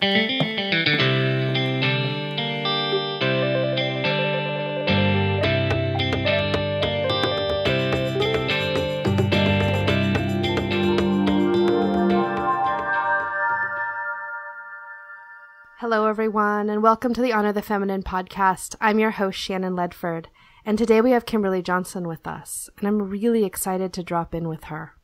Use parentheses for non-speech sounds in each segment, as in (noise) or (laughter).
Hello, everyone, and welcome to the Honor the Feminine podcast. I'm your host, Shannon Ledford, and today we have Kimberly Johnson with us, and I'm really excited to drop in with her.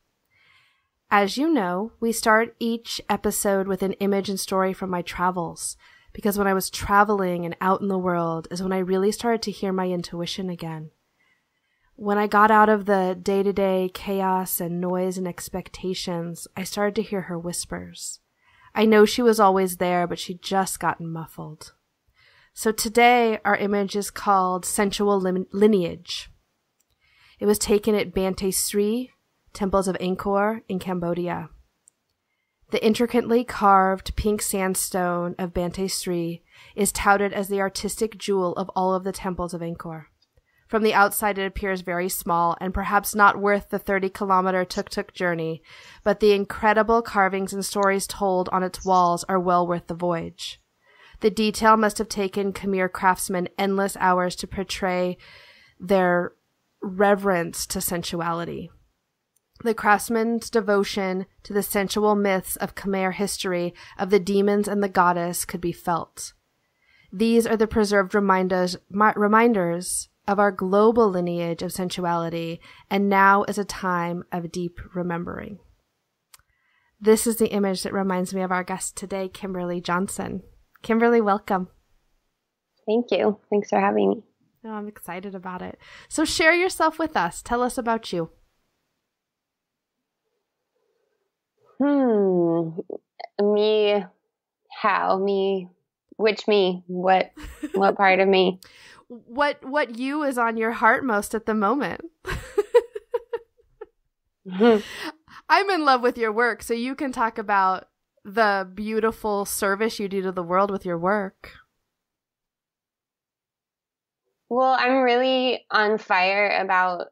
As you know, we start each episode with an image and story from my travels, because when I was traveling and out in the world is when I really started to hear my intuition again. When I got out of the day to day chaos and noise and expectations, I started to hear her whispers. I know she was always there, but she'd just gotten muffled. So today, our image is called Sensual Lineage. It was taken at Banteay Srei, Temples of Angkor in Cambodia. The intricately carved pink sandstone of Banteay Srei is touted as the artistic jewel of all of the temples of Angkor. From the outside, it appears very small and perhaps not worth the 30 kilometer tuk tuk journey, but the incredible carvings and stories told on its walls are well worth the voyage. The detail must have taken Khmer craftsmen endless hours to portray their reverence to sensuality. The craftsman's devotion to the sensual myths of Khmer history of the demons and the goddess could be felt. These are the preserved reminders, reminders of our global lineage of sensuality, and now is a time of deep remembering. This is the image that reminds me of our guest today, Kimberly Johnson. Kimberly, welcome. Thank you. Thanks for having me. Oh, I'm excited about it. So, share yourself with us. Tell us about you. Hmm. Me. How? Me. Which me? What? What part of me? (laughs) what what you is on your heart most at the moment. (laughs) I'm in love with your work, so you can talk about the beautiful service you do to the world with your work. Well, I'm really on fire about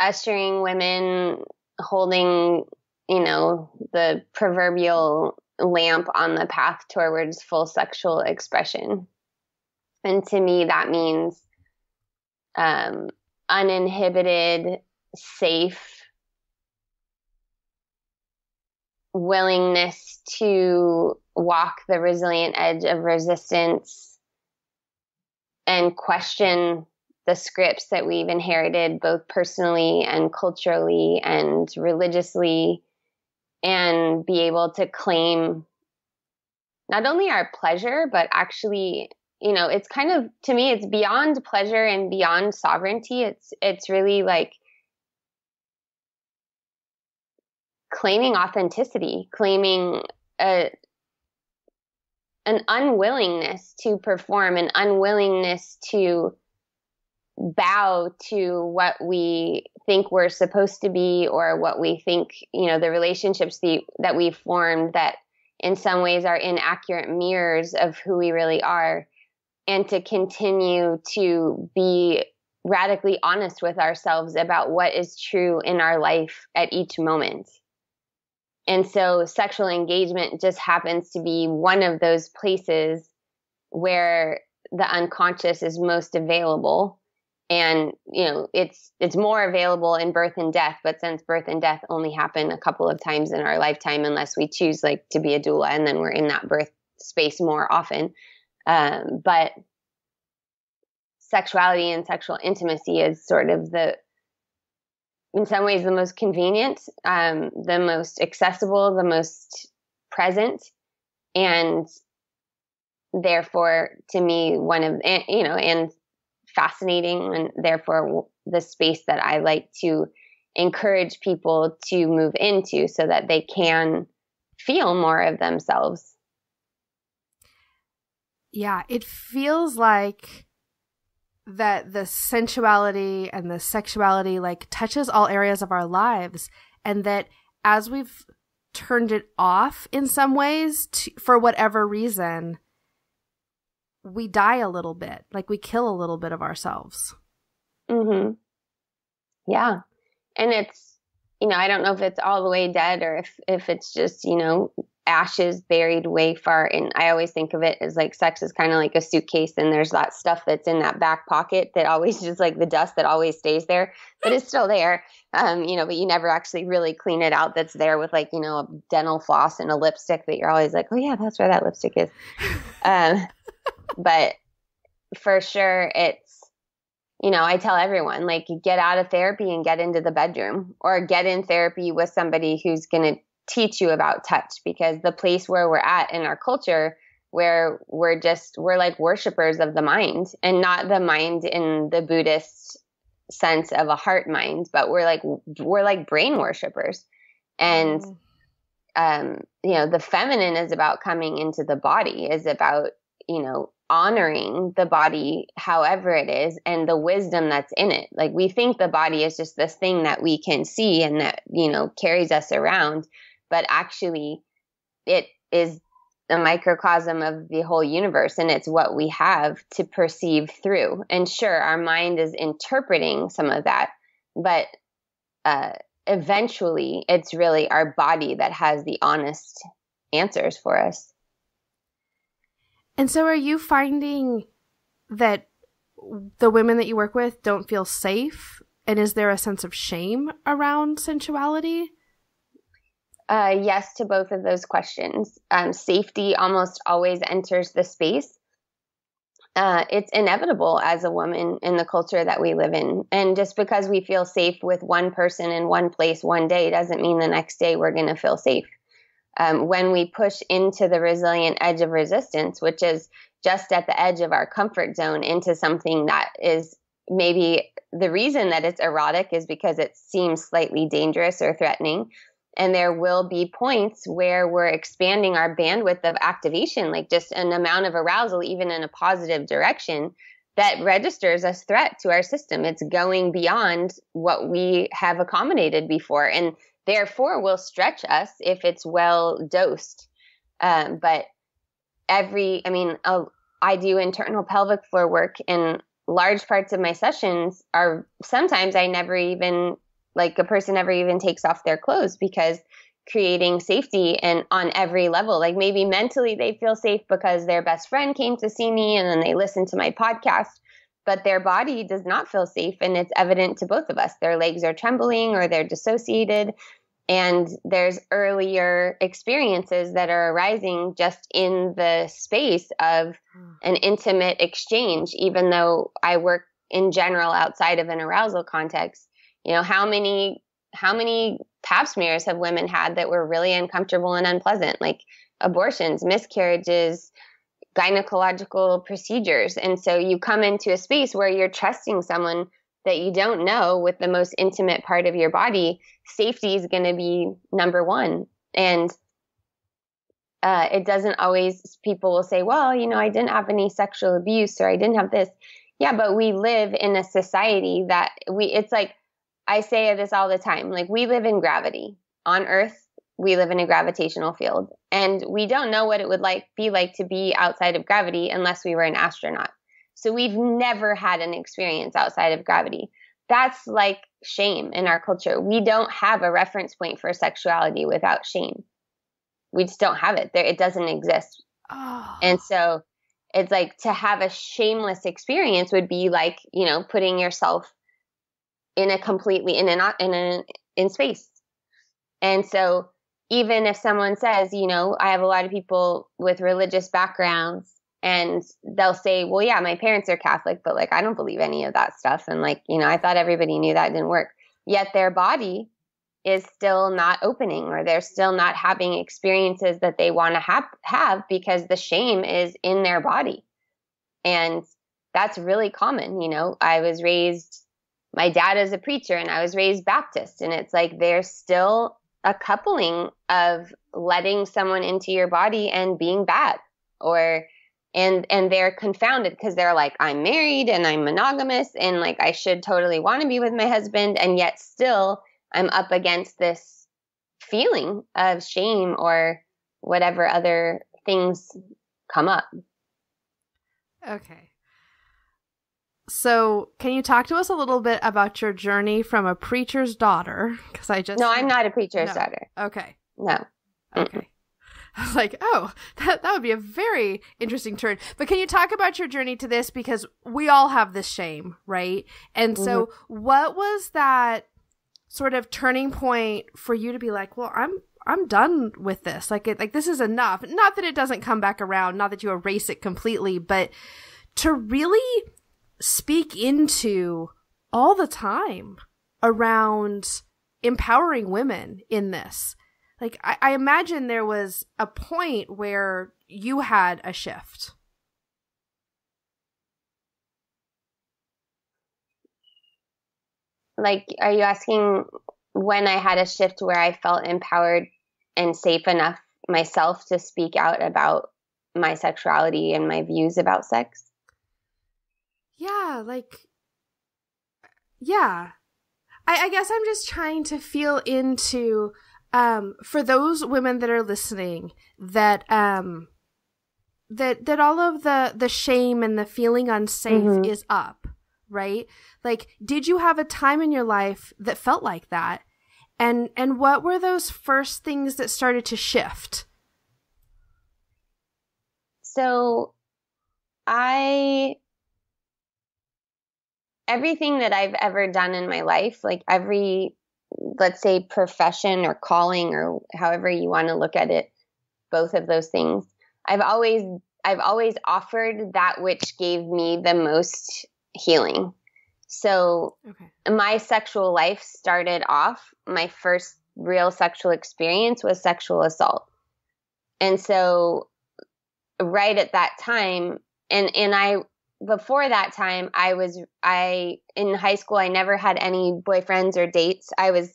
ushering women holding, you know, the proverbial lamp on the path towards full sexual expression. And to me, that means um, uninhibited, safe willingness to walk the resilient edge of resistance and question the scripts that we've inherited both personally and culturally and religiously and be able to claim not only our pleasure but actually you know, it's kind of to me it's beyond pleasure and beyond sovereignty. It's it's really like claiming authenticity, claiming a an unwillingness to perform, an unwillingness to bow to what we think we're supposed to be or what we think, you know, the relationships the, that we've formed that in some ways are inaccurate mirrors of who we really are and to continue to be radically honest with ourselves about what is true in our life at each moment. And so sexual engagement just happens to be one of those places where the unconscious is most available and you know it's it's more available in birth and death but since birth and death only happen a couple of times in our lifetime unless we choose like to be a doula and then we're in that birth space more often. Um, but sexuality and sexual intimacy is sort of the, in some ways, the most convenient, um, the most accessible, the most present, and therefore, to me, one of you know, and fascinating, and therefore the space that I like to encourage people to move into so that they can feel more of themselves. Yeah, it feels like that the sensuality and the sexuality like touches all areas of our lives and that as we've turned it off in some ways to, for whatever reason we die a little bit. Like we kill a little bit of ourselves. Mhm yeah. And it's you know i don't know if it's all the way dead or if if it's just you know ashes buried way far. And i always think of it as like sex is kind of like a suitcase and there's that stuff that's in that back pocket that always (laughs) just like the dust that always stays there but it's still there. Um, you know but you never actually really clean it out that's there with like you know a dental floss and a lipstick that you're always like oh yeah that's where that lipstick is. (laughs) Um, but for sure it's you know i tell everyone like get out of therapy and get into the bedroom or get in therapy with somebody who's going to teach you about touch because the place where we're at in our culture where we're just we're like worshipers of the mind and not the mind in the buddhist sense of a heart mind but we're like we're like brain worshipers and mm. um you know the feminine is about coming into the body is about you know honoring the body however it is and the wisdom that's in it like we think the body is just this thing that we can see and that you know carries us around but actually it is a microcosm of the whole universe and it's what we have to perceive through. And sure, our mind is interpreting some of that, but uh, eventually it's really our body that has the honest answers for us. And so, are you finding that the women that you work with don't feel safe? And is there a sense of shame around sensuality? Uh, yes to both of those questions. Um, safety almost always enters the space. Uh, it's inevitable as a woman in the culture that we live in. And just because we feel safe with one person in one place one day doesn't mean the next day we're going to feel safe. Um, when we push into the resilient edge of resistance, which is just at the edge of our comfort zone, into something that is maybe the reason that it's erotic is because it seems slightly dangerous or threatening and there will be points where we're expanding our bandwidth of activation, like just an amount of arousal, even in a positive direction, that registers as threat to our system. It's going beyond what we have accommodated before, and therefore will stretch us if it's well dosed. Um, but every, I mean, uh, I do internal pelvic floor work, and large parts of my sessions are sometimes I never even like a person never even takes off their clothes because creating safety and on every level like maybe mentally they feel safe because their best friend came to see me and then they listen to my podcast but their body does not feel safe and it's evident to both of us their legs are trembling or they're dissociated and there's earlier experiences that are arising just in the space of hmm. an intimate exchange even though i work in general outside of an arousal context you know, how many how many pap smears have women had that were really uncomfortable and unpleasant, like abortions, miscarriages, gynecological procedures. And so you come into a space where you're trusting someone that you don't know with the most intimate part of your body. Safety is going to be number one. And uh, it doesn't always, people will say, well, you know, I didn't have any sexual abuse or I didn't have this. Yeah, but we live in a society that we, it's like, I say this all the time. Like we live in gravity on Earth. We live in a gravitational field, and we don't know what it would like be like to be outside of gravity unless we were an astronaut. So we've never had an experience outside of gravity. That's like shame in our culture. We don't have a reference point for sexuality without shame. We just don't have it. There, it doesn't exist. Oh. And so it's like to have a shameless experience would be like, you know, putting yourself in a completely in a in a in space. And so even if someone says, you know, I have a lot of people with religious backgrounds and they'll say, well, yeah, my parents are Catholic, but like I don't believe any of that stuff. And like, you know, I thought everybody knew that didn't work. Yet their body is still not opening or they're still not having experiences that they want to have, have because the shame is in their body. And that's really common. You know, I was raised my dad is a preacher and I was raised Baptist. And it's like there's still a coupling of letting someone into your body and being bad or and and they're confounded because they're like i'm married and i'm monogamous and like i should totally want to be with my husband and yet still i'm up against this feeling of shame or whatever other things come up. Okay so, can you talk to us a little bit about your journey from a preacher's daughter? Because I just no, I'm not a preacher's no. daughter. Okay. No. Okay. (laughs) I was like, oh, that, that would be a very interesting turn. But can you talk about your journey to this? Because we all have this shame, right? And so, mm-hmm. what was that sort of turning point for you to be like, well, I'm I'm done with this. Like it, like this is enough. Not that it doesn't come back around, not that you erase it completely, but to really speak into all the time around empowering women in this. Like I, I imagine there was a point where you had a shift. Like, are you asking when I had a shift where I felt empowered and safe enough myself to speak out about my sexuality and my views about sex? Yeah, like, yeah. I, I guess I'm just trying to feel into, um, for those women that are listening, that, um, that that all of the the shame and the feeling unsafe mm-hmm. is up right like did you have a time in your life that felt like that and and what were those first things that started to shift so i everything that i've ever done in my life like every let's say profession or calling or however you want to look at it both of those things i've always i've always offered that which gave me the most healing so okay. my sexual life started off, my first real sexual experience was sexual assault. And so right at that time and and I before that time I was I in high school I never had any boyfriends or dates. I was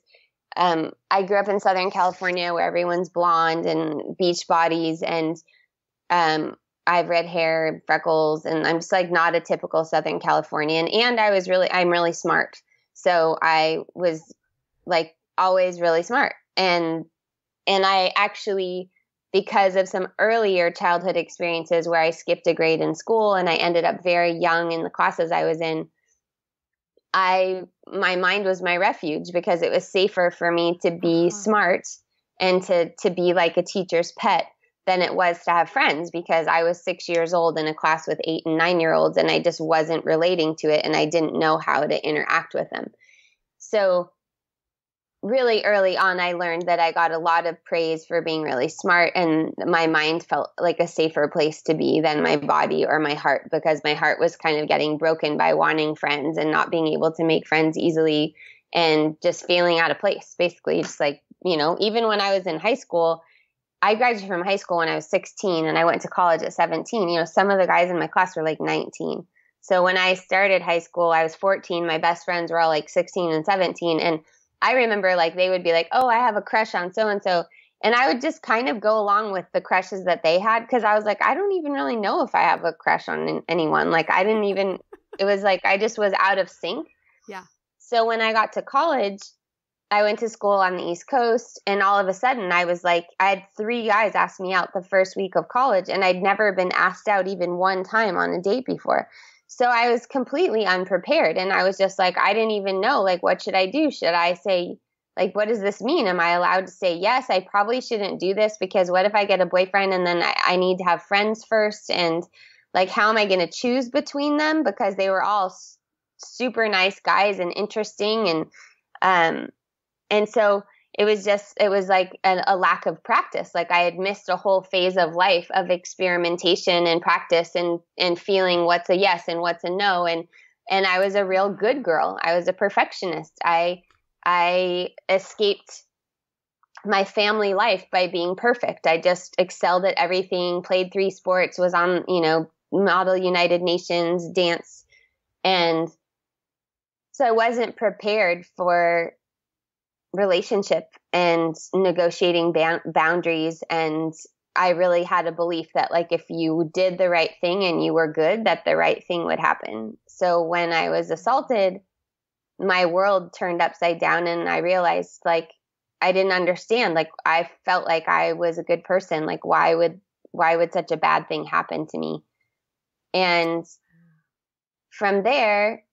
um, I grew up in Southern California where everyone's blonde and beach bodies and um, I have red hair, freckles, and I'm just like not a typical Southern Californian. And I was really, I'm really smart. So I was like always really smart. And, and I actually, because of some earlier childhood experiences where I skipped a grade in school and I ended up very young in the classes I was in, I, my mind was my refuge because it was safer for me to be uh-huh. smart and to, to be like a teacher's pet than it was to have friends because I was six years old in a class with eight and nine year olds and I just wasn't relating to it and I didn't know how to interact with them. So, really early on, I learned that I got a lot of praise for being really smart and my mind felt like a safer place to be than my body or my heart because my heart was kind of getting broken by wanting friends and not being able to make friends easily and just feeling out of place, basically. Just like, you know, even when I was in high school, I graduated from high school when I was 16 and I went to college at 17. You know, some of the guys in my class were like 19. So when I started high school, I was 14. My best friends were all like 16 and 17. And I remember like they would be like, oh, I have a crush on so and so. And I would just kind of go along with the crushes that they had because I was like, I don't even really know if I have a crush on anyone. Like, I didn't even, it was like I just was out of sync. Yeah. So when I got to college, I went to school on the East Coast, and all of a sudden, I was like, I had three guys ask me out the first week of college, and I'd never been asked out even one time on a date before. So I was completely unprepared, and I was just like, I didn't even know, like, what should I do? Should I say, like, what does this mean? Am I allowed to say yes? I probably shouldn't do this because what if I get a boyfriend and then I, I need to have friends first? And like, how am I going to choose between them? Because they were all super nice guys and interesting and um and so it was just it was like a, a, lack of practice. Like i had missed a whole phase of life of experimentation and practice and and feeling what's a yes and what's a no. And and i was a real good girl. I was a perfectionist. I i escaped my family life by being perfect. I just excelled at everything played three sports was on you know model united nations dance. And so i wasn't prepared for relationship and negotiating ba- boundaries and I really had a belief that like if you did the right thing and you were good that the right thing would happen. So when I was assaulted my world turned upside down and I realized like I didn't understand like I felt like I was a good person like why would why would such a bad thing happen to me? And from there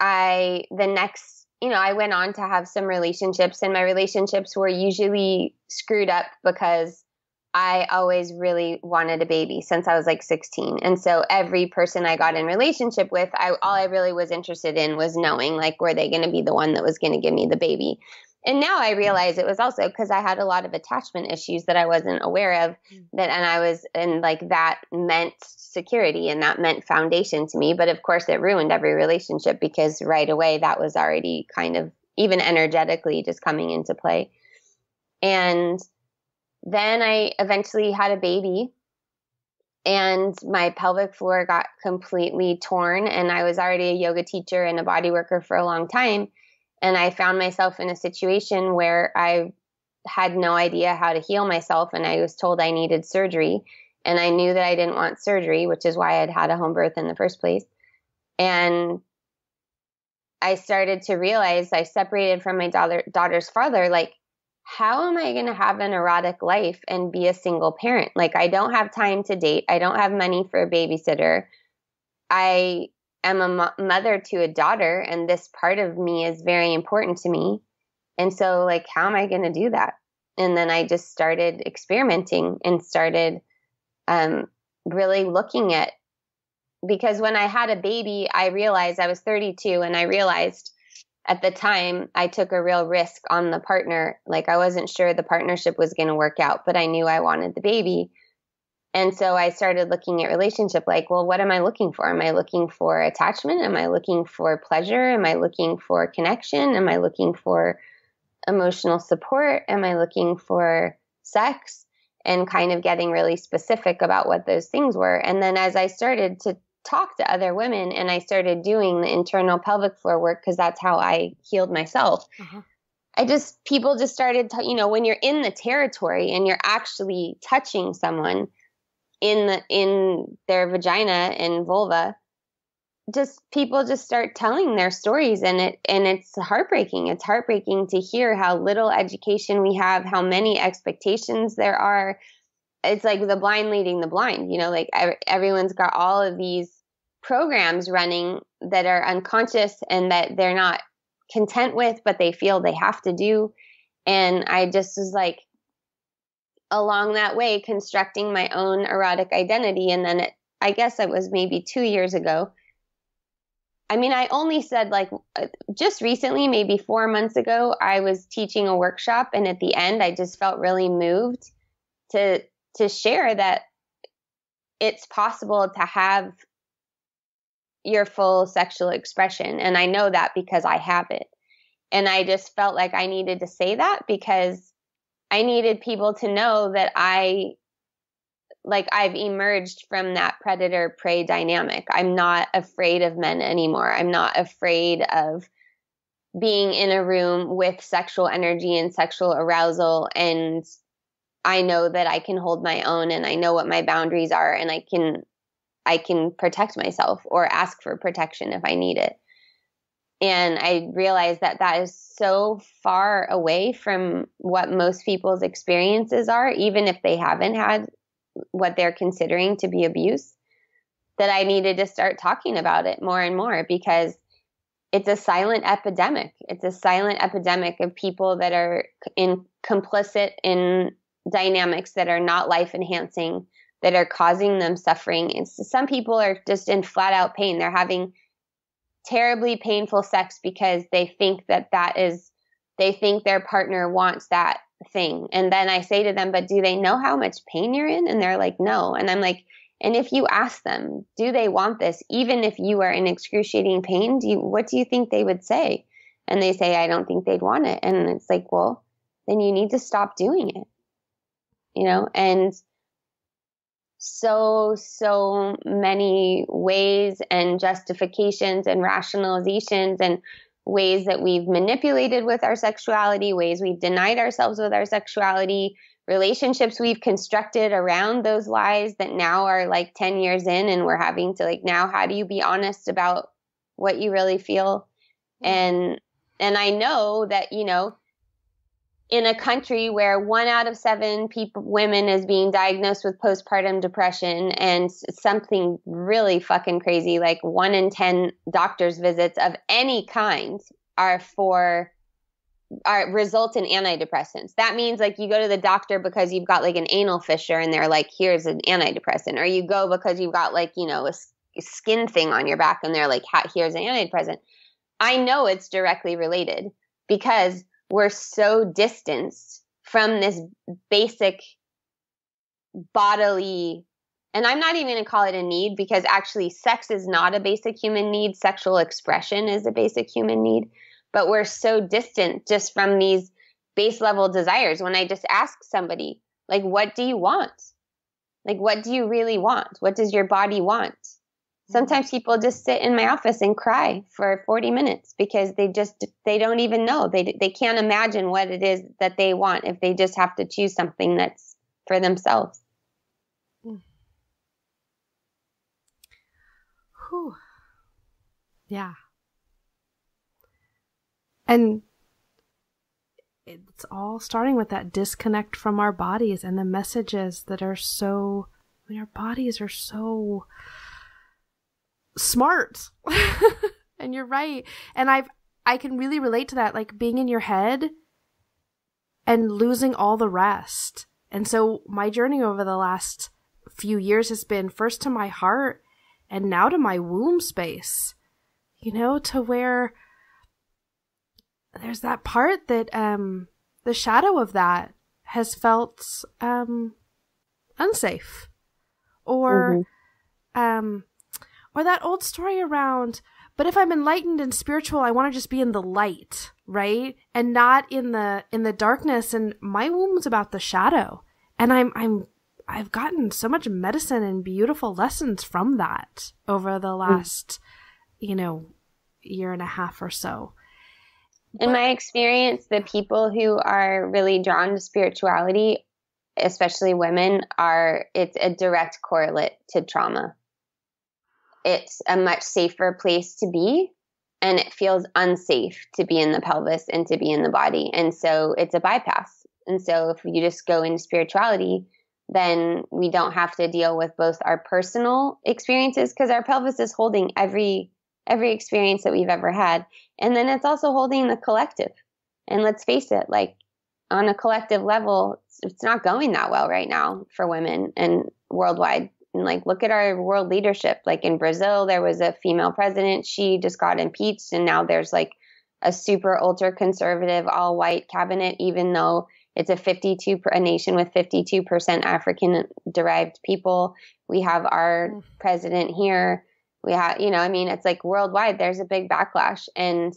I the next you know, I went on to have some relationships, and my relationships were usually screwed up because I always really wanted a baby since I was like 16. And so every person I got in relationship with, I all I really was interested in was knowing like were they going to be the one that was going to give me the baby. And now I realize it was also because I had a lot of attachment issues that I wasn't aware of mm. that and I was and like that meant security and that meant foundation to me, but of course it ruined every relationship because right away that was already kind of even energetically just coming into play. And then I eventually had a baby and my pelvic floor got completely torn and I was already a yoga teacher and a body worker for a long time and I found myself in a situation where I had no idea how to heal myself and I was told I needed surgery and I knew that I didn't want surgery which is why I'd had a home birth in the first place and I started to realize I separated from my daughter, daughter's father like how am I going to have an erotic life and be a single parent? Like, I don't have time to date. I don't have money for a babysitter. I am a mo- mother to a daughter, and this part of me is very important to me. And so, like, how am I going to do that? And then I just started experimenting and started um, really looking at because when I had a baby, I realized I was 32 and I realized at the time I took a real risk on the partner. Like I wasn't sure the partnership was going to work out, but I knew I wanted the baby. And so I started looking at relationship like, well, what am I looking for? Am I looking for attachment? Am I looking for pleasure? Am I looking for connection? Am I looking for emotional support? Am I looking for sex? And kind of getting really specific about what those things were. And then as I started to talk to other women and I started doing the internal pelvic floor work because that's how I healed myself. Uh-huh. I just, people just started, you know, when you're in the territory and you're actually touching someone in the, in their vagina and vulva, just people just start telling their stories and it, and it's heartbreaking. It's heartbreaking to hear how little education we have, how many expectations there are. It's like the blind leading the blind, you know, like everyone's got all of these programs running that are unconscious and that they're not content with, but they feel they have to do. And I just was like, along that way, constructing my own erotic identity. And then it, I guess it was maybe two years ago. I mean, I only said like uh, just recently, maybe four months ago, I was teaching a workshop, and at the end, I just felt really moved to to share that it's possible to have your full sexual expression. And I know that because I have it. And I just felt like I needed to say that because I needed people to know that I, like, I've emerged from that predator prey dynamic. I'm not afraid of men anymore. I'm not afraid of being in a room with sexual energy and sexual arousal. And I know that I can hold my own and I know what my boundaries are and I can I can protect myself or ask for protection if I need it. And I realized that that is so far away from what most people's experiences are, even if they haven't had what they're considering to be abuse, that I needed to start talking about it more and more because it's a silent epidemic. It's a silent epidemic of people that are in complicit in dynamics that are not life enhancing that are causing them suffering. Some people are just in flat out pain. They're having terribly painful sex because they think that that is, they think their partner wants that thing. And then I say to them, but do they know how much pain you're in? And they're like, no. And I'm like, and if you ask them, do they want this? Even if you are in excruciating pain, do you, what do you think they would say? And they say, I don't think they'd want it. And it's like, well, then you need to stop doing it. You know, and so, so many ways and justifications and rationalizations and ways that we've manipulated with our sexuality, ways we've denied ourselves with our sexuality, relationships we've constructed around those lies that now are like 10 years in and we're having to like now how do you be honest about what you really feel? Mm-hmm. And and I know that, you know, in a country where one out of seven people, women is being diagnosed with postpartum depression and something really fucking crazy, like one in 10 doctor's visits of any kind are for are result in antidepressants. That means like you go to the doctor because you've got like an anal fissure and they're like, here's an antidepressant. Or you go because you've got like, you know, a, skin thing on your back and they're like, here's an antidepressant. I know it's directly related because we're so distanced from this basic bodily and I'm not even going to call it a need because actually sex is not a basic human need. Sexual expression is a basic human need but we're so distant just from these base level desires. When I just ask somebody, like, what do you want? Like, what do you really want? What does your body want? Sometimes people just sit in my office and cry for 40 minutes because they just they don't even know. They they can't imagine what it is that they want if they just have to choose something that's for themselves. Whew. Yeah. And it's all starting with that disconnect from our bodies and the messages that are so I mean our bodies are so smart. (laughs) and you're right. And I've I can really relate to that like being in your head and losing all the rest. And so my journey over the last few years has been first to my heart and now to my womb space. You know, to where there's that part that um the shadow of that has felt um unsafe or mm-hmm. um or that old story around but if i'm enlightened and spiritual i want to just be in the light right and not in the in the darkness and my womb's about the shadow and i'm i'm i've gotten so much medicine and beautiful lessons from that over the mm. last mm. you know year and a half or so in my experience, the people who are really drawn to spirituality, especially women, are it's a direct correlate to trauma. It's a much safer place to be, and it feels unsafe to be in the pelvis and to be in the body. And so it's a bypass. And so if you just go into spirituality, then we don't have to deal with both our personal experiences because our pelvis is holding every every experience that we've ever had. And then it's also holding the collective. And let's face it, like on a collective level, it's not going that well right now for women and worldwide. And like, look at our world leadership. Like in Brazil, there was a female president. She just got impeached. And now there's like a super ultra conservative, all white cabinet, even though it's a 52, a nation with 52% African derived people. We have our mm. president here we have you know i mean it's like worldwide there's a big backlash and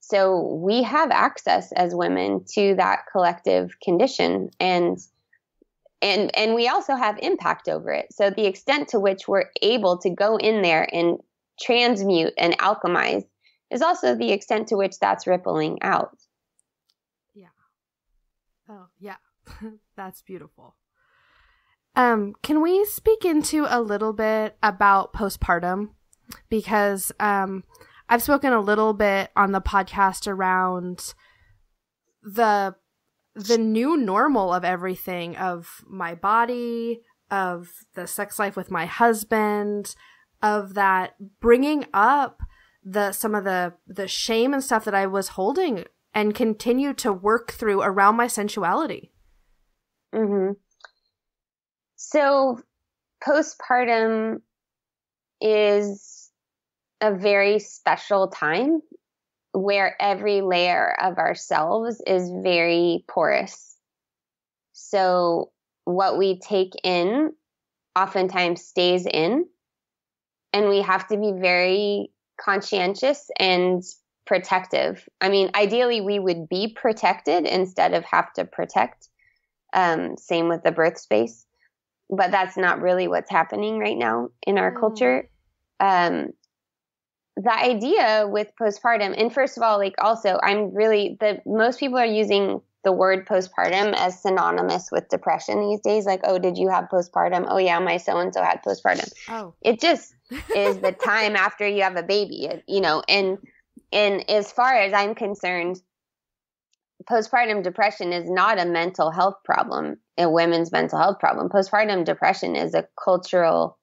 so we have access as women to that collective condition and and and we also have impact over it. So the extent to which we're able to go in there and transmute and alchemize is also the extent to which that's rippling out. Yeah. Oh yeah. (laughs) That's beautiful. Um, can we speak into a little bit about postpartum? Because um, I've spoken a little bit on the podcast around the the new normal of everything of my body, of the sex life with my husband, of that bringing up the some of the the shame and stuff that I was holding and continue to work through around my sensuality. Mhm. So, postpartum is a very special time where every layer of ourselves is very porous. So, what we take in oftentimes stays in, and we have to be very conscientious and protective. I mean, ideally, we would be protected instead of have to protect. Um, same with the birth space but that's not really what's happening right now in our mm. culture. Um, the idea with postpartum, and first of all, like also, I'm really the most people are using the word postpartum as synonymous with depression these days. Like, oh, did you have postpartum? Oh, yeah, my so and so had postpartum. Oh, it just is the time after you have a baby, you know. And and as far as I'm concerned, postpartum depression is not a mental health problem, a women's mental health problem. Postpartum depression is a cultural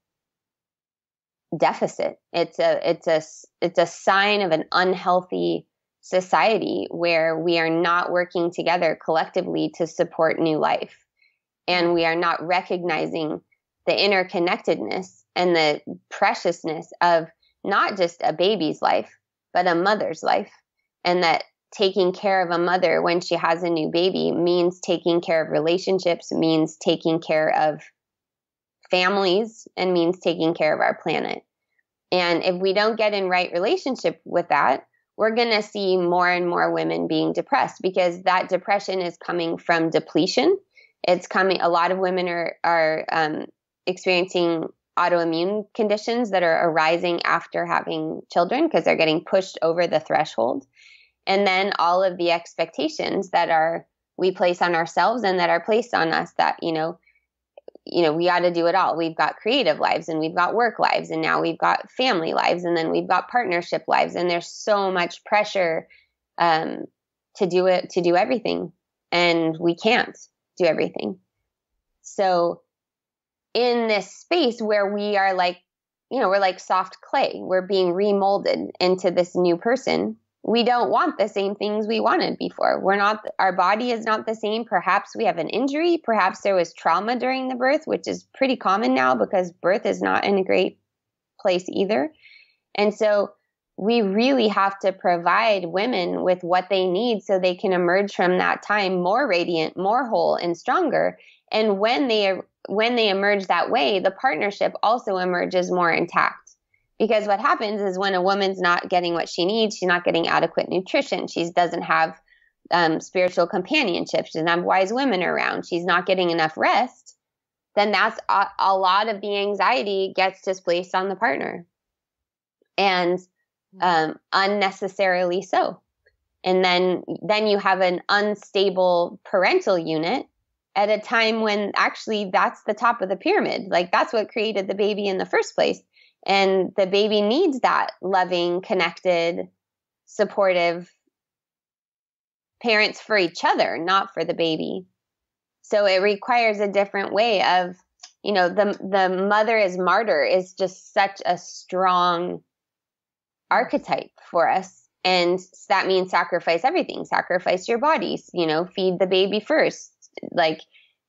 deficit. It's a it's a it's a sign of an unhealthy society where we are not working together collectively to support new life. And we are not recognizing the interconnectedness and the preciousness of not just a baby's life, but a mother's life. And that taking care of a mother when she has a new baby means taking care of relationships, means taking care of families, and means taking care of our planet. And if we don't get in right relationship with that, we're going to see more and more women being depressed because that depression is coming from depletion. It's coming, a lot of women are, are um, experiencing autoimmune conditions that are arising after having children because they're getting pushed over the threshold. And then all of the expectations that are we place on ourselves and that are placed on us that, you know, you know, we got to do it all. We've got creative lives and we've got work lives and now we've got family lives and then we've got partnership lives and there's so much pressure um, to do it to do everything and we can't do everything. So in this space where we are like, you know, we're like soft clay, we're being remolded into this new person we don't want the same things we wanted before. We're not, our body is not the same. Perhaps we have an injury. Perhaps there was trauma during the birth, which is pretty common now because birth is not in a great place either. And so we really have to provide women with what they need so they can emerge from that time more radiant, more whole and stronger. And when they, when they emerge that way, the partnership also emerges more intact. Because what happens is when a woman's not getting what she needs, she's not getting adequate nutrition. She doesn't have um, spiritual companionship. She doesn't have wise women around. She's not getting enough rest. Then that's a, a lot of the anxiety gets displaced on the partner, and um, unnecessarily so. And then then you have an unstable parental unit at a time when actually that's the top of the pyramid. Like that's what created the baby in the first place and the baby needs that loving, connected, supportive parents for each other, not for the baby. So it requires a different way of, you know, the the mother as martyr is just such a strong archetype for us. And that means sacrifice everything, sacrifice your bodies, you know, feed the baby first, like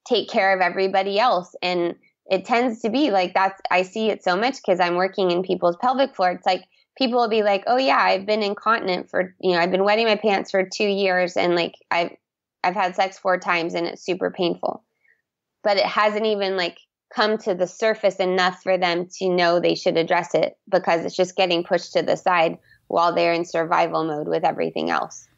take care of everybody else. And it tends to be like that's I see it so much because I'm working in people's pelvic floor. It's like people will be like, "Oh yeah, I've been incontinent for you know I've been wetting my pants for two years and like I've I've had sex four times and it's super painful," but it hasn't even like come to the surface enough for them to know they should address it because it's just getting pushed to the side while they're in survival mode with everything else.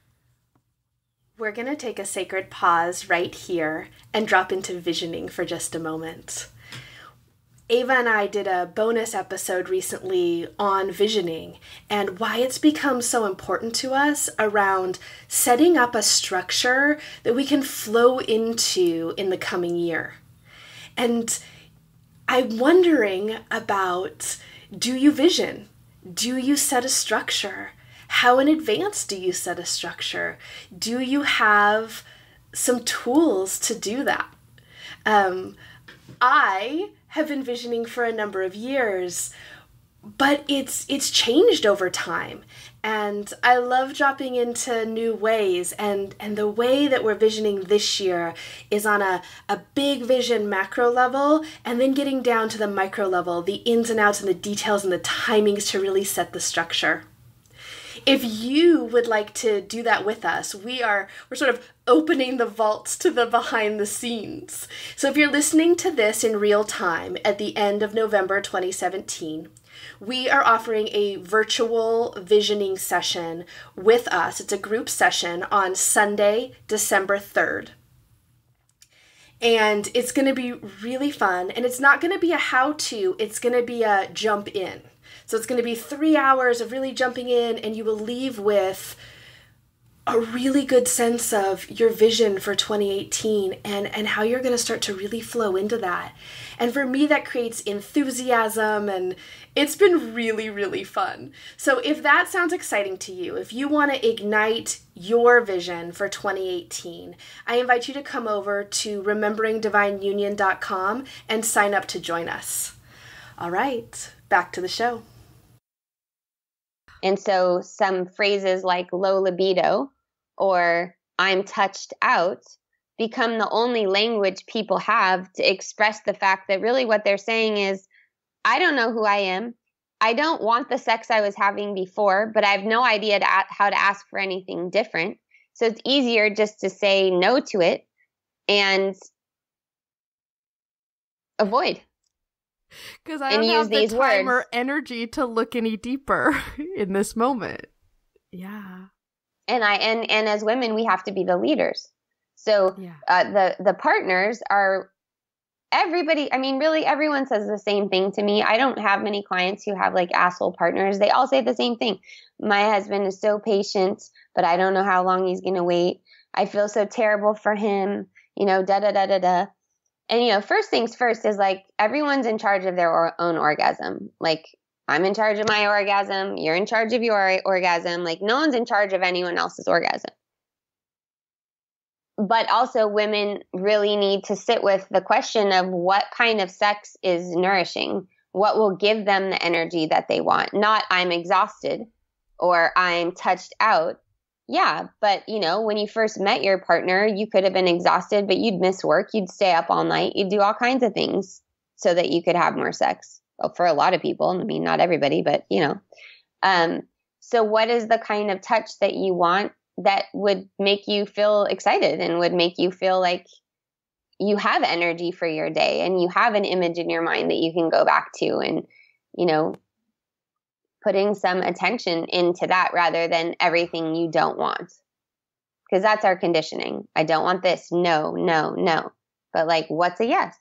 We're going to take a sacred pause right here and drop into visioning for just a moment. Ava and I did a bonus episode recently on visioning and why it's become so important to us around setting up a structure that we can flow into in the coming year. And I'm wondering about do you vision? Do you set a structure? How in advance do you set a structure? Do you have some tools to do that? Um, I have been visioning for a number of years but it's it's changed over time. And i love dropping into new ways and and the way that we're visioning this year is on a, a big vision macro level and then getting down to the micro level the ins and outs and the details and the timings to really set the structure if you would like to do that with us, we are we're sort of opening the vaults to the behind the scenes. So if you're listening to this in real time at the end of November 2017, we are offering a virtual visioning session with us. It's a group session on Sunday, December 3rd. And it's going to be really fun. And it's not going to be a how to, it's going to be a jump in. So it's going to be three hours of really jumping in, and you will leave with a really good sense of your vision for 2018 and, and how you're going to start to really flow into that. And for me, that creates enthusiasm, and it's been really, really fun. So if that sounds exciting to you, if you want to ignite your vision for 2018, I invite you to come over to rememberingdivineunion.com and sign up to join us. All right, back to the show. And so some phrases like low libido or I'm touched out become the only language people have to express the fact that really what they're saying is, I don't know who I am. I don't want the sex I was having before, but I have no idea to how to ask for anything different. So it's easier just to say no to it and avoid. (laughs) Because I don't And have the time or energy to look any deeper (laughs) in this moment. Yeah. And I and and as women, we have to be the leaders. So Yeah. uh, the the partners are everybody. I mean, really, everyone says the same thing to me. I don't have many clients who have like asshole partners. They all say the same thing. My husband is so patient, but I don't know how long he's going to wait. I feel so terrible for him. You know, da da da da da. And you know, first things first is like everyone's in charge of their or- own orgasm. Like I'm in charge of my orgasm. You're in charge of your orgasm. Like no one's in charge of anyone else's orgasm. But also, women really need to sit with the question of what kind of sex is nourishing, what will give them the energy that they want. Not I'm exhausted or I'm touched out. Yeah, but you know, when you first met your partner, you could have been exhausted, but you'd miss work, you'd stay up all night, you'd do all kinds of things so that you could have more sex. Well, for a lot of people, I mean, not everybody, but you know. Um, so, what is the kind of touch that you want that would make you feel excited and would make you feel like you have energy for your day and you have an image in your mind that you can go back to and, you know, putting some attention into that rather than everything you don't want. Because that's our conditioning. I don't want this. No, no, no. But like, what's a yes?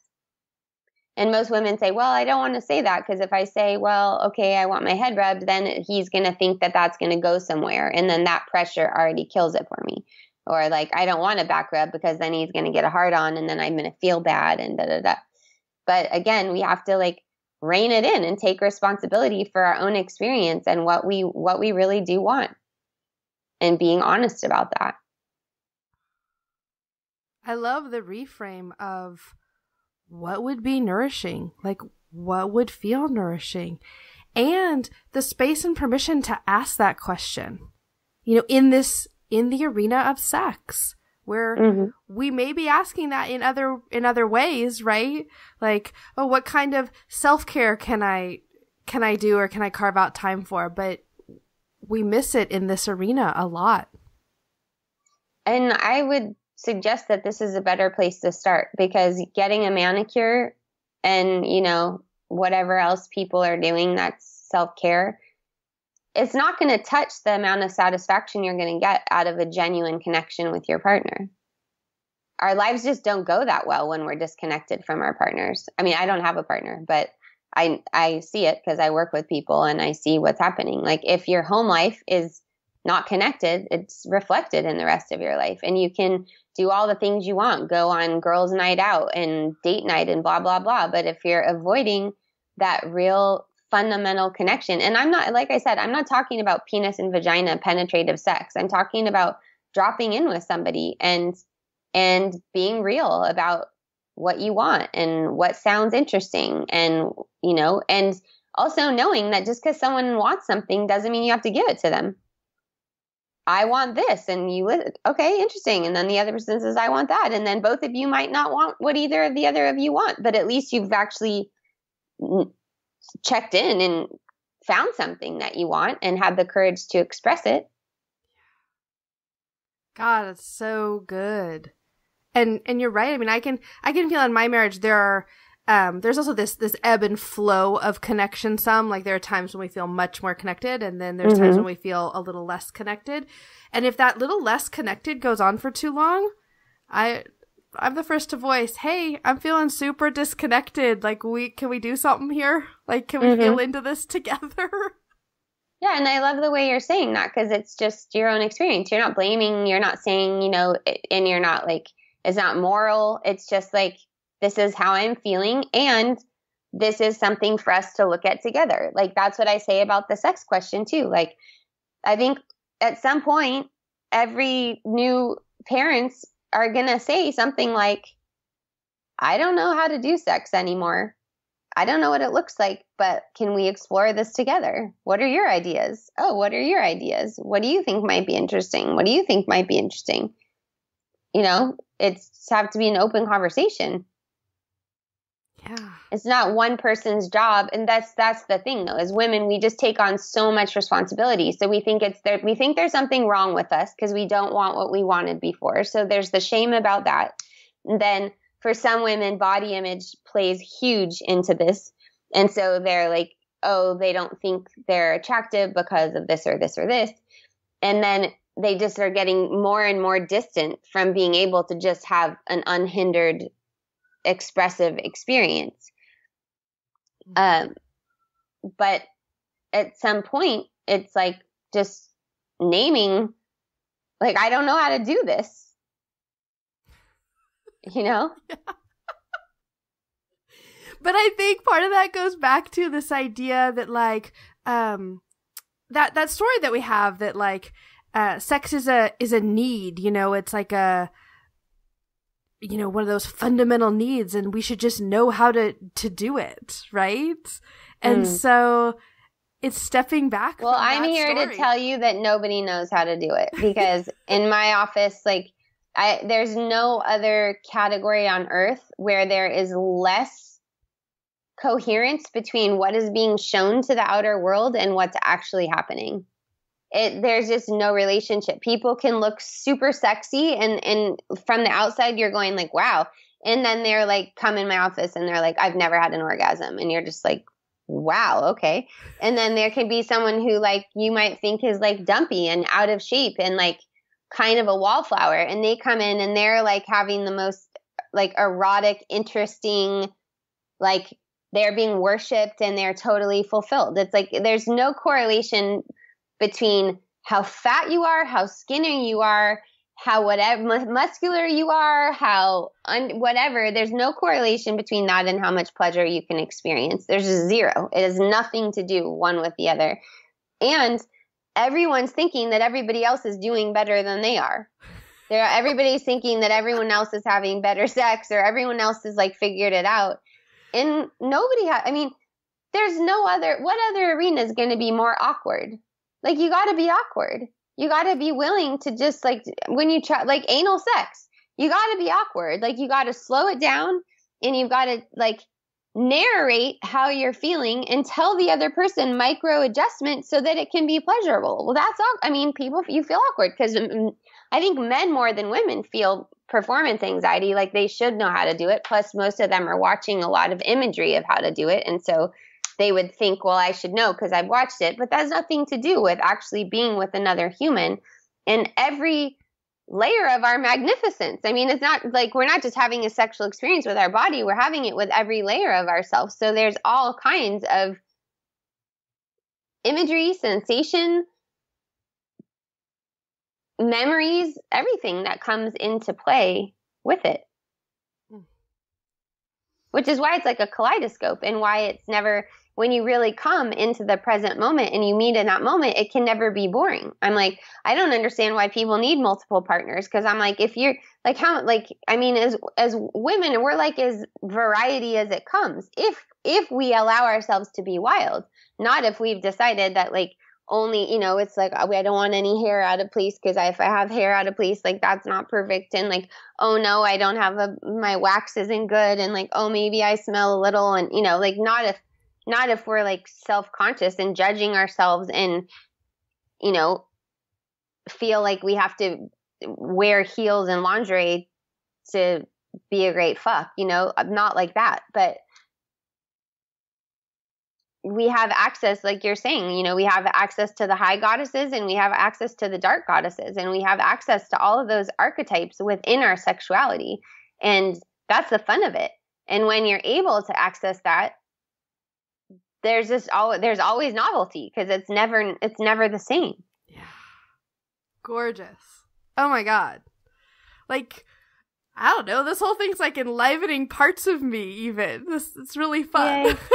And most women say, well, I don't want to say that because if I say, well, okay, I want my head rubbed, then he's going to think that that's going to go somewhere. And then that pressure already kills it for me. Or like, I don't want a back rub because then he's going to get a hard on and then I'm going to feel bad and da da da. But again, we have to like rein it in and take responsibility for our own experience and what we what we really do want and being honest about that. I love the reframe of what would be nourishing, like what would feel nourishing, and the space and permission to ask that question. You know, in this, in the arena of sex, where Mhm. we may be asking that in other, in other ways, right? Like, oh, what kind of self care can I, can I do or can I carve out time for? But we miss it in this arena a lot. And I would suggest that this is a better place to start because getting a manicure and, you know, whatever else people are doing that's self care, it's not going to touch the amount of satisfaction you're going to get out of a genuine connection with your partner. Our lives just don't go that well when we're disconnected from our partners. I mean, I don't have a partner, but I I see it because I work with people and I see what's happening. Like if your home life is not connected, it's reflected in the rest of your life. And you can do all the things you want, go on girls' night out and date night and blah, blah, blah. But if you're avoiding that real fundamental connection, and I'm not, like I said, I'm not talking about penis and vagina penetrative sex. I'm talking about dropping in with somebody and, and being real about what you want and what sounds interesting and, you know, and also knowing that just because someone wants something doesn't mean you have to give it to them. I want this, and you okay, interesting. And then the other person says, I want that, and then both of you might not want what either of the other of you want, but at least you've actually checked in and found something that you want and had the courage to express it. God, it's so good. And and you're right. I mean, I can I can feel in my marriage there are um there's also this this ebb and flow of connection some like there are times when we feel much more connected and then there's times Mhm. when we feel a little less connected. And if that little less connected goes on for too long, I I'm the first to voice, "Hey, I'm feeling super disconnected. Like we can we do something here? Like can we Mhm. feel into this together?" (laughs) Yeah, and I love the way you're saying that because it's just your own experience. You're not blaming, you're not saying, you know, and you're not like, it's not moral. It's just like, this is how I'm feeling. And this is something for us to look at together. Like, that's what I say about the sex question, too. Like, I think at some point, every new parents are going to say something like, I don't know how to do sex anymore. I don't know what it looks like, but can we explore this together? What are your ideas? Oh, what are your ideas? What do you think might be interesting? What do you think might be interesting? You know, it's have to be an open conversation. Yeah. It's not one person's job and that's that's the thing though. As women, we just take on so much responsibility. So we think it's there we think there's something wrong with us because we don't want what we wanted before. So there's the shame about that. And then for some women, body image plays huge into this. And so they're like, oh, they don't think they're attractive because of this or this or this. And then they just are getting more and more distant from being able to just have an unhindered expressive experience. Mm-hmm. Um, but at some point, it's like just naming, like, I don't know how to do this. (laughs) You know? Yeah. (laughs) But I think part of that goes back to this idea that, like, um, that that story that we have that like uh, sex is a is a need. You know, it's like a you know one of those fundamental needs and we should just know how to to do it right and mm. so it's stepping back well i'm here story. to tell you that nobody knows how to do it because (laughs) in my office like i there's no other category on earth where there is less coherence between what is being shown to the outer world and what's actually happening it there's just no relationship. People can look super sexy and and from the outside you're going like, wow. And then they're like come in my office and they're like, I've never had an orgasm. And you're just like, wow, okay. And then there can be someone who like you might think is like dumpy and out of shape and like kind of a wallflower and they come in and they're like having the most like erotic, interesting, like they're being worshipped and they're totally fulfilled. It's like there's no correlation between how fat you are, how skinny you are, how whatever muscular you are, how un, whatever. There's no correlation between that and how much pleasure you can experience. There's zero. It has nothing to do one with the other, and everyone's thinking that everybody else is doing better than they are. There, everybody's thinking that everyone else is having better sex or everyone else has like figured it out, and nobody. Ha- I mean, there's no other. What other arena is going to be more awkward? Like you got to be awkward. You got to be willing to just like when you try like anal sex. You got to be awkward. Like you got to slow it down and you've got to like narrate how you're feeling and tell the other person micro adjustments so that it can be pleasurable. Well, that's all. I mean, people you feel awkward because mm, mm, I think men more than women feel performance anxiety. Like they should know how to do it. Plus, most of them are watching a lot of imagery of how to do it, and so they would think, well, I should know because I've watched it. But that has nothing to do with actually being with another human. And every layer of our magnificence. I mean, it's not like we're not just having a sexual experience with our body, we're having it with every layer of ourselves. So there's all kinds of imagery, sensation, memories, everything that comes into play with it. Hmm. Which is why it's like a kaleidoscope and why it's never when you really come into the present moment and you meet in that moment, it can never be boring. I'm like, I don't understand why people need multiple partners because I'm like, if you're like how like I mean, as as women, we're like as variety as it comes. If if we allow ourselves to be wild, not if we've decided that like only you know it's like oh, I don't want any hair out of place because if I have hair out of place like that's not perfect and like oh no I don't have a my wax isn't good and like oh maybe I smell a little and you know like not if not if we're like self-conscious and judging ourselves and you know feel like we have to wear heels and lingerie to be a great fuck you know? Not like that but we have access like you're saying you know we have access to the high goddesses and we have access to the dark goddesses and we have access to all of those archetypes within our sexuality and that's the fun of it. And when you're able to access that there's just all there's always novelty because it's never it's never the same. Yeah. Gorgeous. Oh my god. Like I don't know, this whole thing's like enlivening parts of me even. This it's really fun. (laughs)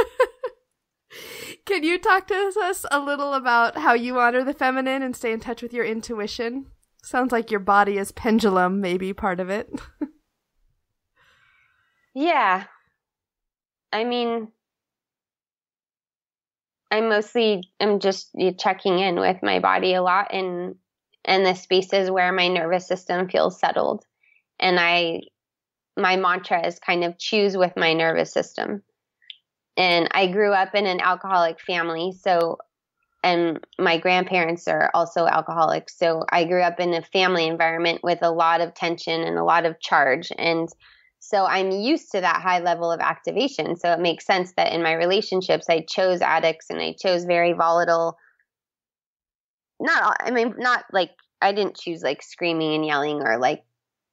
Can you talk to us a little about how you honor the feminine and stay in touch with your intuition? Sounds like your body is pendulum, maybe part of it. (laughs) yeah. I mean, I mostly am just checking in with my body a lot and in the spaces where my nervous system feels settled. And I my mantra is kind of choose with my nervous system. And I grew up in an alcoholic family, so and my grandparents are also alcoholics. So I grew up in a family environment with a lot of tension and a lot of charge. And so I'm used to that high level of activation. So it makes sense that in my relationships, I chose addicts and I chose very volatile. Not, I mean, not like I didn't choose like screaming and yelling or like,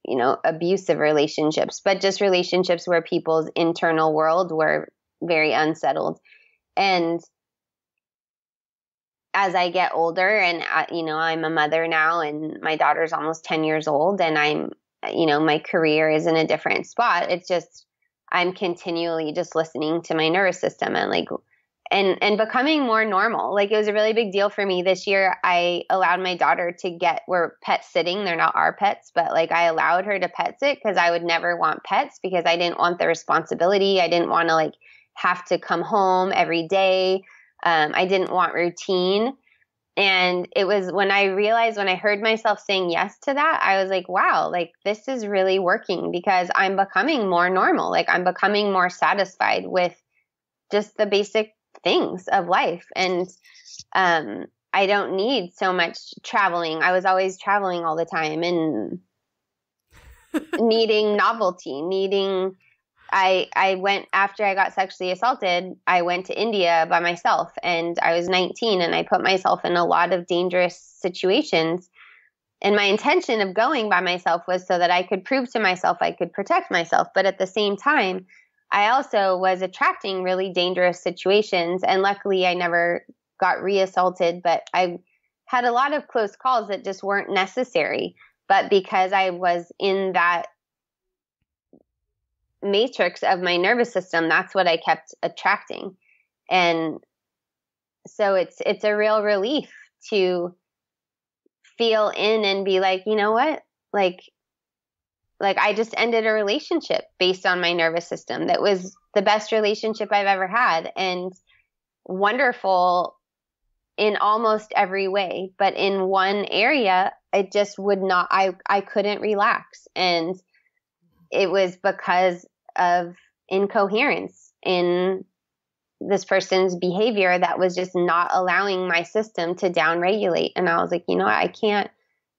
you know, abusive relationships, but just relationships where people's internal world were very unsettled. And as I get older and uh, you know I'm a mother now and my daughter's almost 10 years old and I'm you know my career is in a different spot. It's just I'm continually just listening to my nervous system and like and and becoming more normal. Like it was a really big deal for me this year. I allowed my daughter to get we're pet sitting. They're not our pets but like I allowed her to pet sit because I would never want pets because I didn't want the responsibility. I didn't want to like have to come home every day. Um, I didn't want routine. And it was when I realized, when I heard myself saying yes to that, I was like, wow, like this is really working because I'm becoming more normal. Like I'm becoming more satisfied with just the basic things of life. And um, I don't need so much traveling. I was always traveling all the time and (laughs) needing novelty, needing I I went after I got sexually assaulted, I went to India by myself and I was 19 and I put myself in a lot of dangerous situations. And my intention of going by myself was so that I could prove to myself I could protect myself, but at the same time, I also was attracting really dangerous situations and luckily I never got reassaulted, but I had a lot of close calls that just weren't necessary. But because I was in that matrix of my nervous system, that's what I kept attracting. And so it's it's a real relief to feel in and be like, you know what? Like like I just ended a relationship based on my nervous system that was the best relationship I've ever had and wonderful in almost every way, but in one area it just would not I I couldn't relax and it was because of incoherence in this person's behavior that was just not allowing my system to downregulate. And I was like, you know, I can't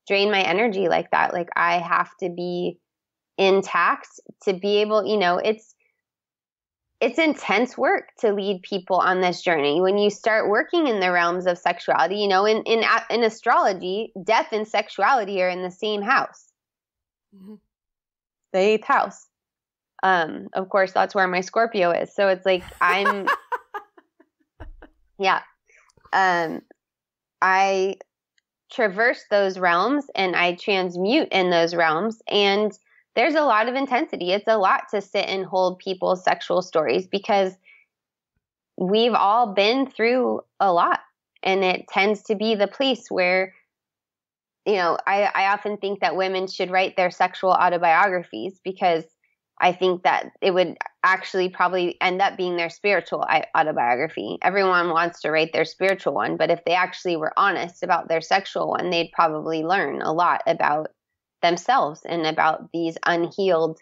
drain my energy like that. Like I have to be intact to be able, you know, it's it's intense work to lead people on this journey. When you start working in the realms of sexuality, you know, in in in astrology, death and sexuality are in the same house. Mm-hmm. The eighth house. Um, of course, that's where my Scorpio is. So it's like I'm, (laughs) yeah. Um, I traverse those realms and I transmute in those realms. And there's a lot of intensity. It's a lot to sit and hold people's sexual stories because we've all been through a lot. And it tends to be the place where, you know, I, I often think that women should write their sexual autobiographies because I think that it would actually probably end up being their spiritual autobiography. Everyone wants to write their spiritual one, but if they actually were honest about their sexual one, they'd probably learn a lot about themselves and about these unhealed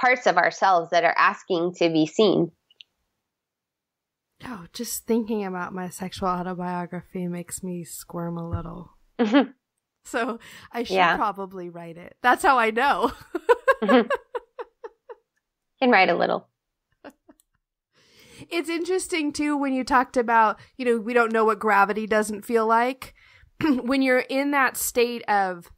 parts of ourselves that are asking to be seen. Oh, just thinking about my sexual autobiography makes me squirm a little. (laughs) So I should yeah. probably write it. That's how I know. (laughs) (laughs) can write a little. It's interesting too when you talked about, you know, we don't know what gravity doesn't feel like. (clears throat) when you're in that state of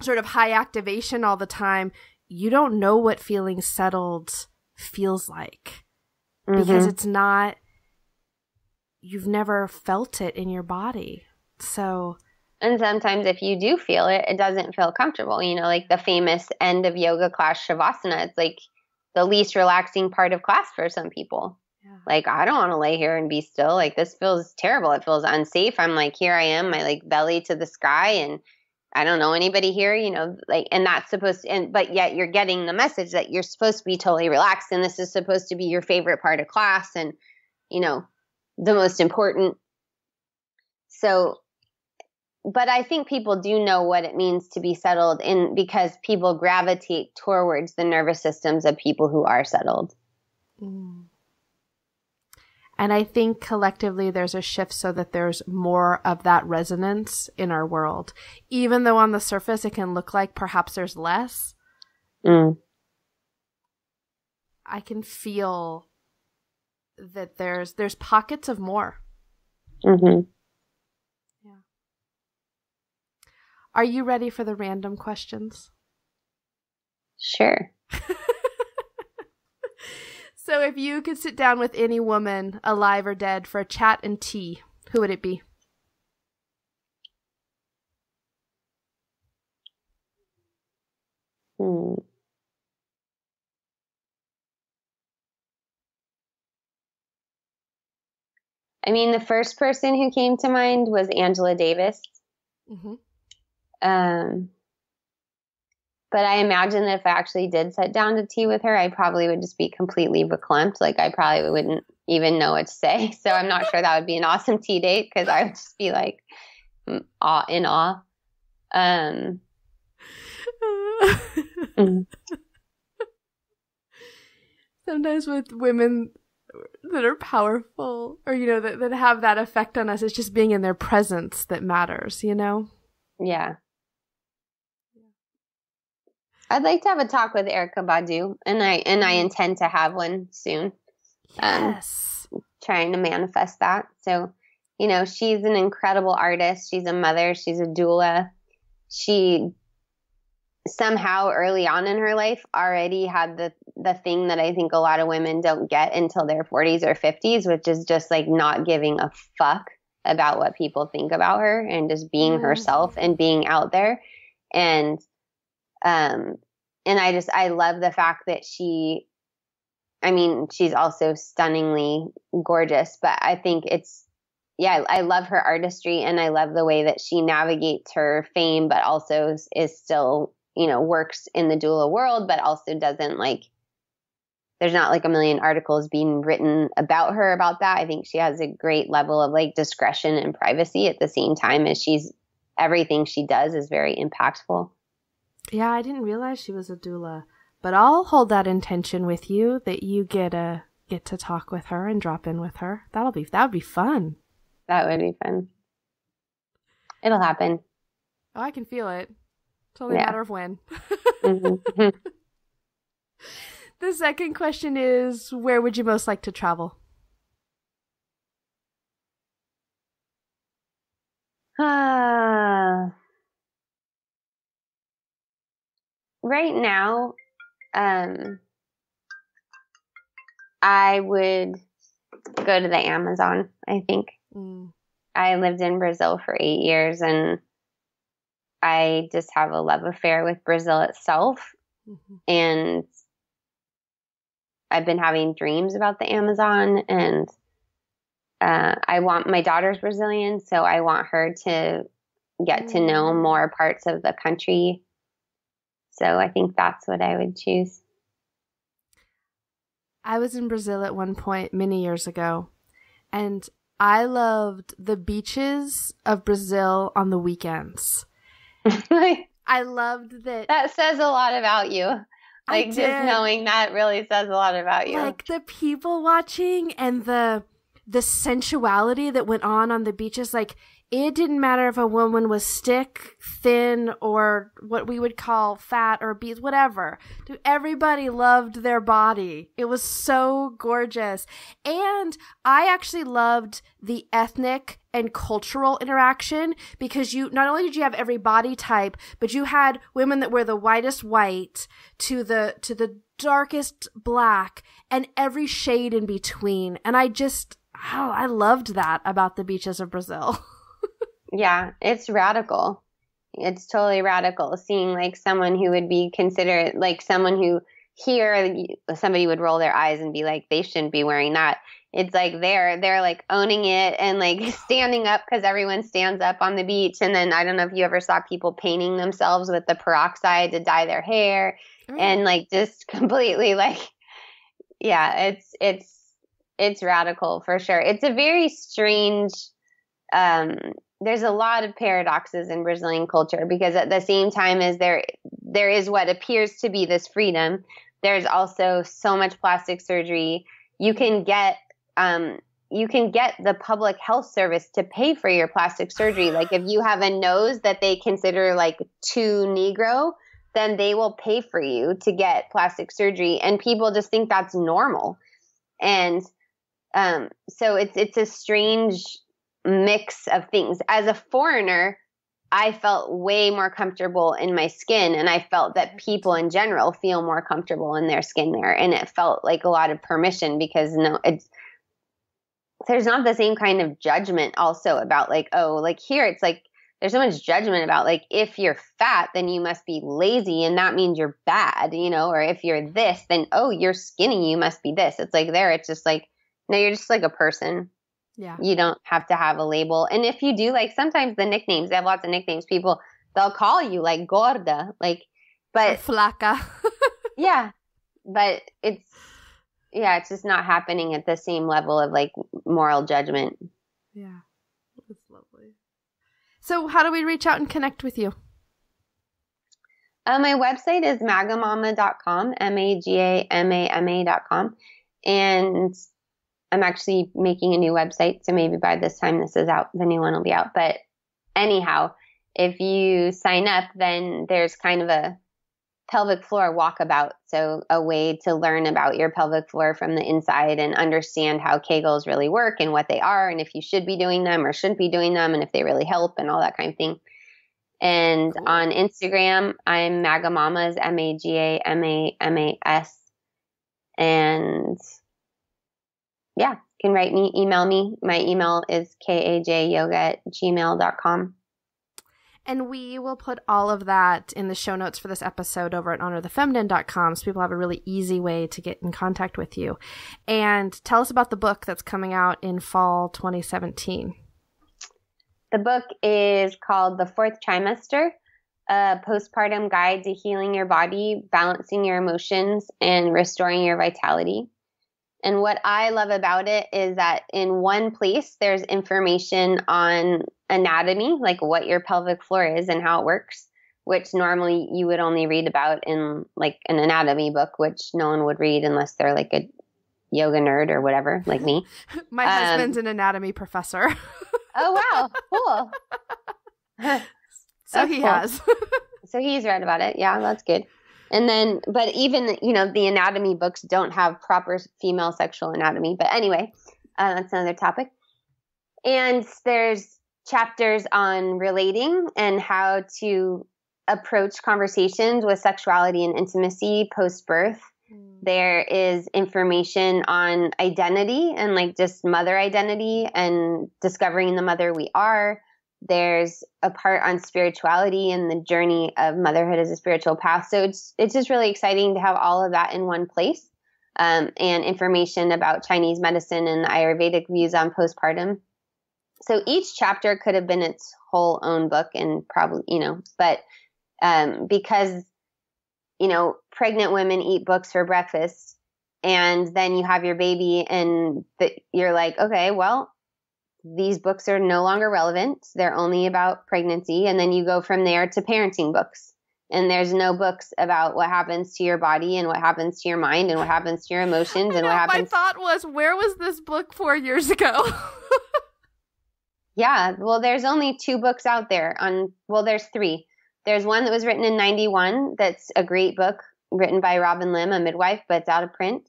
sort of high activation all the time, you don't know what feeling settled feels like mm-hmm. because it's not you've never felt it in your body. So and sometimes if you do feel it, it doesn't feel comfortable. You know, like the famous end of yoga class shavasana. It's like the least relaxing part of class for some people. Yeah. Like I don't want to lay here and be still. Like this feels terrible. It feels unsafe. I'm like here I am, my like belly to the sky and I don't know anybody here, you know, like and that's supposed to and but yet you're getting the message that you're supposed to be totally relaxed and this is supposed to be your favorite part of class and you know, the most important. So, but I think people do know what it means to be settled in because people gravitate towards the nervous systems of people who are settled. Mm. And I think collectively there's a shift so that there's more of that resonance in our world. Even though on the surface it can look like perhaps there's less, mm. I can feel that there's there's pockets of more. Mm-hmm. Yeah. Are you ready for the random questions? Sure. (laughs) So if you could sit down with any woman, alive or dead, for a chat and tea, who would it be? Hmm. I mean, the first person who came to mind was Angela Davis. Mm-hmm. Um, but I imagine that if I actually did sit down to tea with her, I probably would just be completely verklempt. Like I probably wouldn't even know what to say. (laughs) So I'm not sure that would be an awesome tea date because I would just be like aw- in awe. Um, (laughs) Sometimes with women that are powerful or, you know, that, that have that effect on us, it's just being in their presence that matters, you know? Yeah. I'd like to have a talk with Erykah Badu, and I and I mm. intend to have one soon. Um, yes, um, trying to manifest that. So, you know, she's an incredible artist. She's a mother. She's a doula. She somehow early on in her life already had the the thing that I think a lot of women don't get until their 40s or 50s, which is just like not giving a fuck about what people think about her and just being mm. herself and being out there. And um, and I just, I love the fact that she, I mean, she's also stunningly gorgeous, but I think it's, yeah, I, love her artistry and I love the way that she navigates her fame, but also is, is still, you know, works in the doula world, but also doesn't like, there's not like a million articles being written about her about that. I think she has a great level of like discretion and privacy at the same time as she's everything she does is very impactful. Yeah, I didn't realize she was a doula, but I'll hold that intention with you that you get a get to talk with her and drop in with her. That'll be that would be fun. That would be fun. It'll happen. Oh, I can feel it. It's only yeah. a matter of when. mm-hmm. (laughs) (laughs) the second question is where would you most like to travel? Ah. Right now, um, I would go to the Amazon, I think. Mm. I lived in Brazil for eight years and I just have a love affair with Brazil itself. Mm-hmm. And I've been having dreams about the Amazon and uh, I want my daughter's Brazilian, so I want her to get mm. to know mm. more parts of the country so I think that's what I would choose. I was in Brazil at one point many years ago, and I loved the beaches of Brazil on the weekends. (laughs) I loved that. That says a lot about you. Like just knowing that really says a lot about you. Like the people watching and the the sensuality that went on on the beaches like it didn't matter if a woman was stick, thin, or what we would call fat or obese, whatever. Everybody loved their body. It was so gorgeous. And I actually loved the ethnic and cultural interaction because you not only did you have every body type, but you had women that were the whitest white to the to the darkest black and every shade in between. And I just oh, I loved that about the beaches of Brazil. (laughs) Yeah, it's radical. It's totally radical seeing like someone who would be considered like someone who here somebody would roll their eyes and be like they shouldn't be wearing that. It's like they're they're like owning it and like (laughs) standing up because everyone stands up on the beach. And then I don't know if you ever saw people painting themselves with the peroxide to dye their hair mm. and like just (laughs) completely like yeah, it's it's it's radical for sure. It's a very strange um there's a lot of paradoxes in Brazilian culture because at the same time as there there is what appears to be this freedom, there's also so much plastic surgery. You can get um, you can get the public health service to pay for your plastic surgery. (sighs) Like if you have a nose that they consider like too negro, then they will pay for you to get plastic surgery, and people just think that's normal. And um, so it's it's a strange mix of things. As a foreigner, I felt way more comfortable in my skin, and I felt that people in general feel more comfortable in their skin there, and it felt like a lot of permission because no, it's there's not the same kind of judgment also about like oh like here it's like there's so much judgment about like if you're fat then you must be lazy and that means you're bad you know or if you're this then oh you're skinny you must be this it's like there it's just like no you're just like a person yeah. You don't have to have a label. And if you do, like sometimes the nicknames, they have lots of nicknames. People, they'll call you like gorda, like, but. Or flaca. (laughs) yeah. But it's, yeah, it's just not happening at the same level of like moral judgment. Yeah. That's lovely. So, how do we reach out and connect with you? Uh, my website is magamama.com, M A G A M A M A.com. And I'm actually making a new website, so maybe by this time this is out, the new one will be out. But anyhow, if you sign up, then there's kind of a pelvic floor walkabout. So, a way to learn about your pelvic floor from the inside and understand how Kegels really work and what they are, and if you should be doing them or shouldn't be doing them, and if they really help and all that kind of thing. And cool. on Instagram, I'm Magamamas, M A G A M A M A S. And yeah, you can write me, email me. My email is kajyoga at gmail.com. And we will put all of that in the show notes for this episode over at honorthefeminine.com so people have a really easy way to get in contact with you. And tell us about the book that's coming out in fall 2017. The book is called The Fourth Trimester A Postpartum Guide to Healing Your Body, Balancing Your Emotions, and Restoring Your Vitality. And what I love about it is that in one place, there's information on anatomy, like what your pelvic floor is and how it works, which normally you would only read about in like an anatomy book, which no one would read unless they're like a yoga nerd or whatever, like me. (laughs) My um, husband's an anatomy professor. oh, wow. (laughs) Cool. so he cool. has. (laughs) so he's read about it. Yeah, that's good. And then, but even, you know, the anatomy books don't have proper female sexual anatomy. But anyway, uh, that's another topic. And there's chapters on relating and how to approach conversations with sexuality and intimacy post birth. Mm. There is information on identity and like just mother identity and discovering the mother we are. There's a part on spirituality and the journey of motherhood as a spiritual path. So it's it's just really exciting to have all of that in one place, um, and information about Chinese medicine and Ayurvedic views on postpartum. So each chapter could have been its whole own book, and probably you know, but um, because you know, pregnant women eat books for breakfast, and then you have your baby, and the, you're like, okay, well, these books are no longer relevant. They're only about pregnancy. And then you go from there to parenting books. And there's no books about what happens to your body and what happens to your mind and what happens to your emotions and (laughs) what happens. My thought was, where was this book four years ago? (laughs) yeah. Well, there's only two books out there on, well, there's three. There's one that was written in 91 that's a great book written by Robin Lim, a midwife, but it's out of print.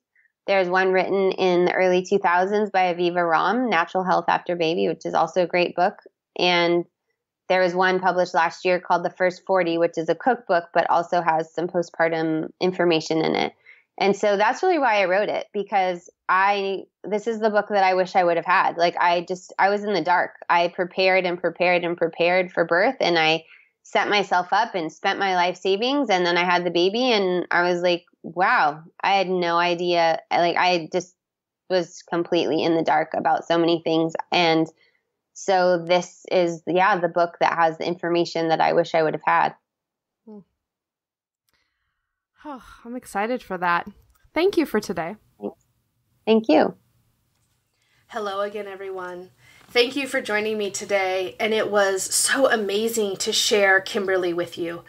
There's one written in the early 2000s by Aviva Romm, Natural Health After Baby, which is also a great book. And there was one published last year called The First 40, which is a cookbook, but also has some postpartum information in it. And so that's really why I wrote it because I, this is the book that I wish I would have had. Like, I just, I was in the dark. I prepared and prepared and prepared for birth and I set myself up and spent my life savings. And then I had the baby and I was like, wow, I had no idea. Like I just was completely in the dark about so many things. And so this is, yeah, the book that has the information that I wish I would have had. Oh, I'm excited for that. Thank you for today. Thank you. Hello again, everyone. Thank you for joining me today, and it was so amazing to share Kimberly with you.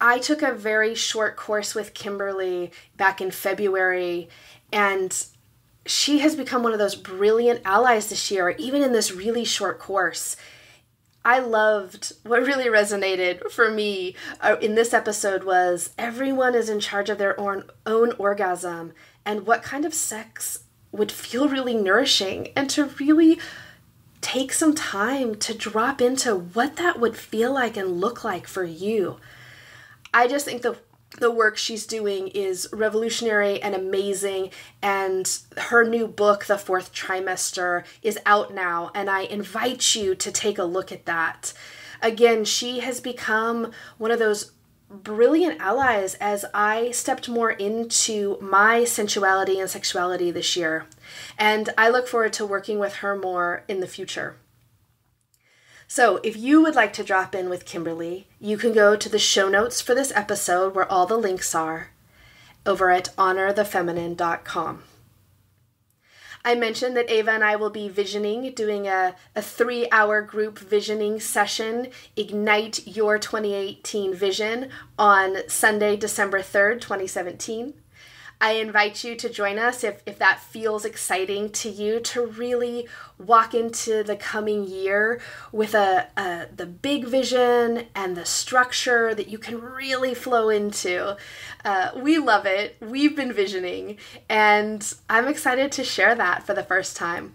I took a very short course with Kimberly back in February, and she has become one of those brilliant allies this year, even in this really short course. I loved what really resonated for me uh, in this episode was everyone is in charge of their own, own orgasm and what kind of sex would feel really nourishing and to really take some time to drop into what that would feel like and look like for you. I just think the the work she's doing is revolutionary and amazing and her new book the fourth trimester is out now and i invite you to take a look at that again she has become one of those brilliant allies as I stepped more into my sensuality and sexuality this year. And I look forward to working with her more in the future. So, if you would like to drop in with Kimberly, you can go to the show notes for this episode where all the links are over at honorthefeminine.com. I mentioned that Ava and I will be visioning, doing a, a three hour group visioning session, Ignite Your 2018 Vision, on Sunday, December 3rd, 2017. I invite you to join us if, if that feels exciting to you to really walk into the coming year with a, a the big vision and the structure that you can really flow into. Uh, we love it. We've been visioning, and I'm excited to share that for the first time.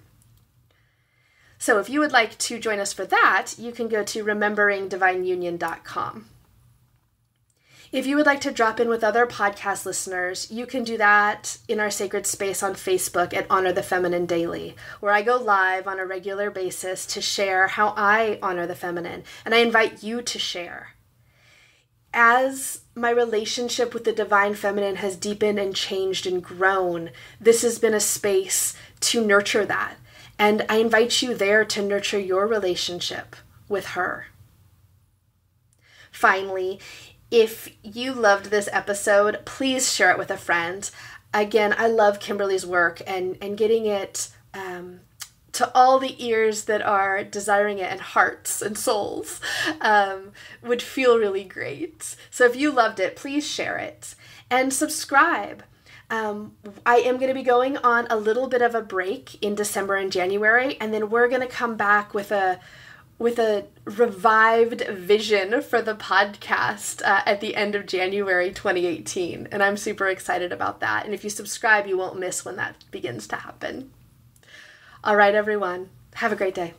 So, if you would like to join us for that, you can go to rememberingdivineunion.com. If you would like to drop in with other podcast listeners, you can do that in our sacred space on Facebook at Honor the Feminine Daily, where I go live on a regular basis to share how I honor the feminine, and I invite you to share. As my relationship with the divine feminine has deepened and changed and grown, this has been a space to nurture that. And I invite you there to nurture your relationship with her. Finally, if you loved this episode, please share it with a friend. Again, I love Kimberly's work and, and getting it um, to all the ears that are desiring it and hearts and souls um, would feel really great. So if you loved it, please share it and subscribe. Um, I am going to be going on a little bit of a break in December and January, and then we're going to come back with a with a revived vision for the podcast uh, at the end of January 2018. And I'm super excited about that. And if you subscribe, you won't miss when that begins to happen. All right, everyone. Have a great day.